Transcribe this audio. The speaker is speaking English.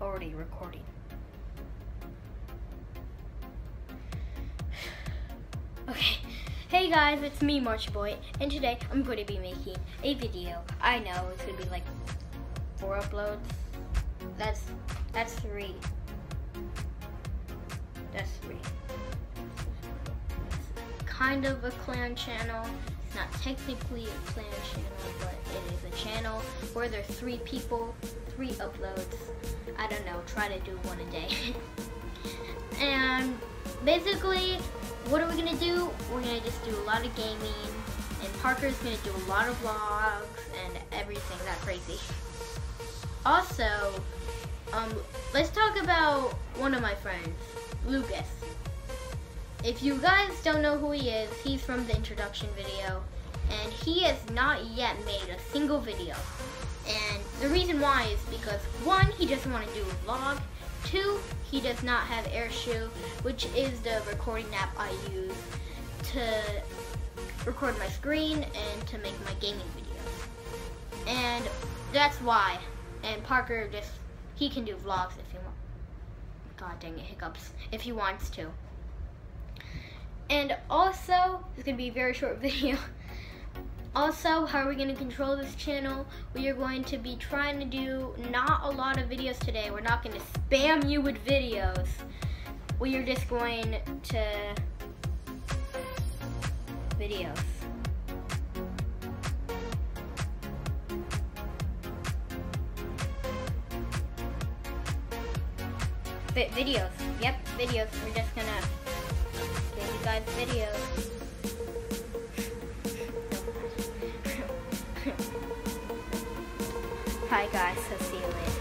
already recording. Okay, hey guys, it's me, March Boy, and today I'm going to be making a video. I know it's going to be like four uploads. That's that's three. That's three. It's kind of a clan channel. It's not technically a clan channel, but it is a channel where there's three people, three uploads. I don't know, try to do one a day. and basically, what are we gonna do? We're gonna just do a lot of gaming, and Parker's gonna do a lot of vlogs and everything that crazy. Also, um, let's talk about one of my friends, Lucas. If you guys don't know who he is, he's from the introduction video, and he has not yet made a single video. And the reason why is because one, he doesn't want to do a vlog. Two, he does not have AirShou, which is the recording app I use to record my screen and to make my gaming videos. And that's why. And Parker just, he can do vlogs if he wants. God dang it, hiccups. If he wants to. And also, it's to be a very short video. Also, how are we to control this channel? We are going to be trying to do not a lot of videos today. We're not to spam you with videos. We are just going to videos. Videos. Yep, videos. We're just gonna videos. Hi guys, see you later.